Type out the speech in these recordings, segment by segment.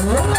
Oh,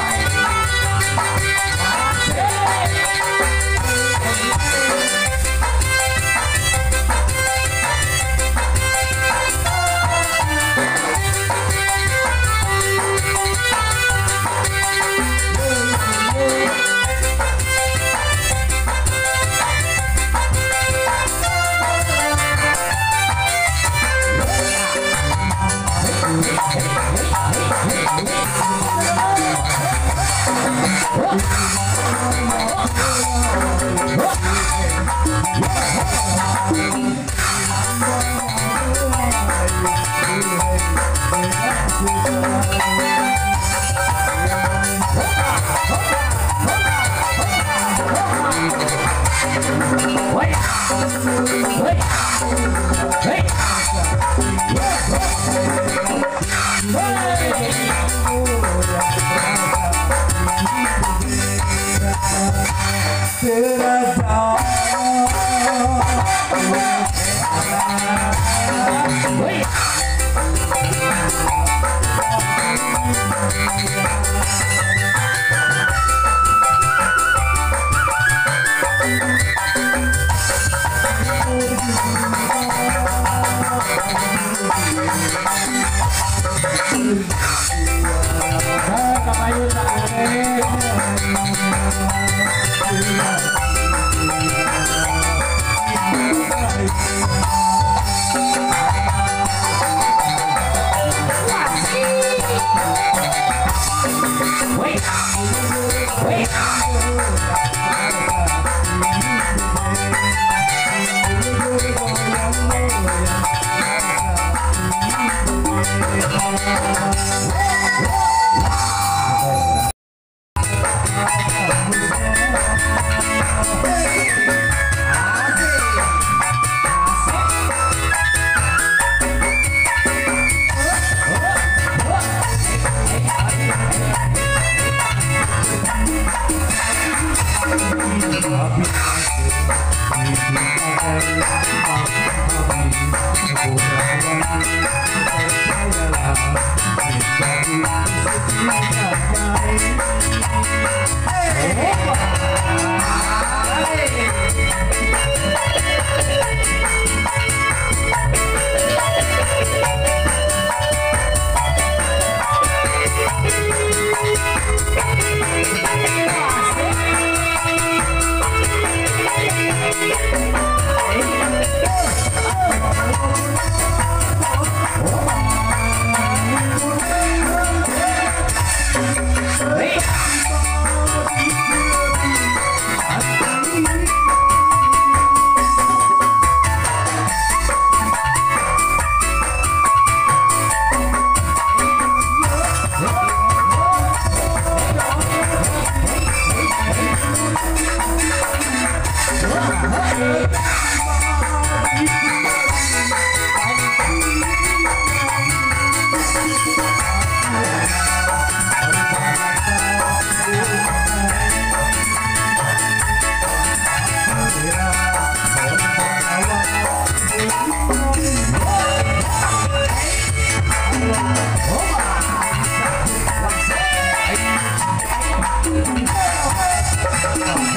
Did I die? Wait. Abi.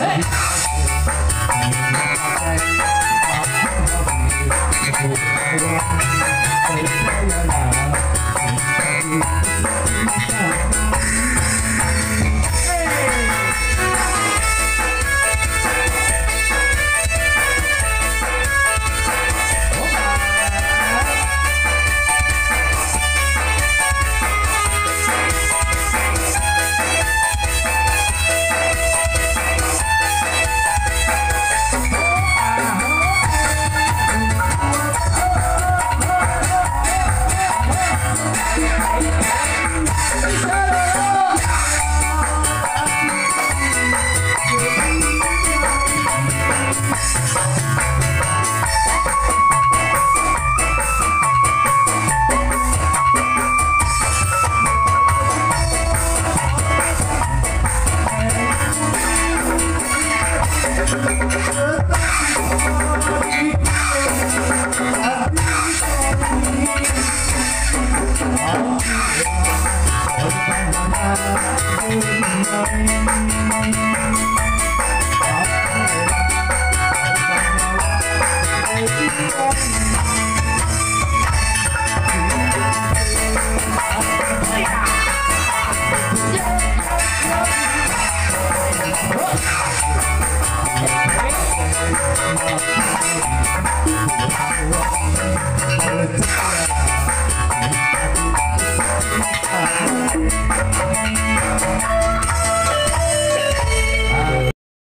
Hey! Thank you.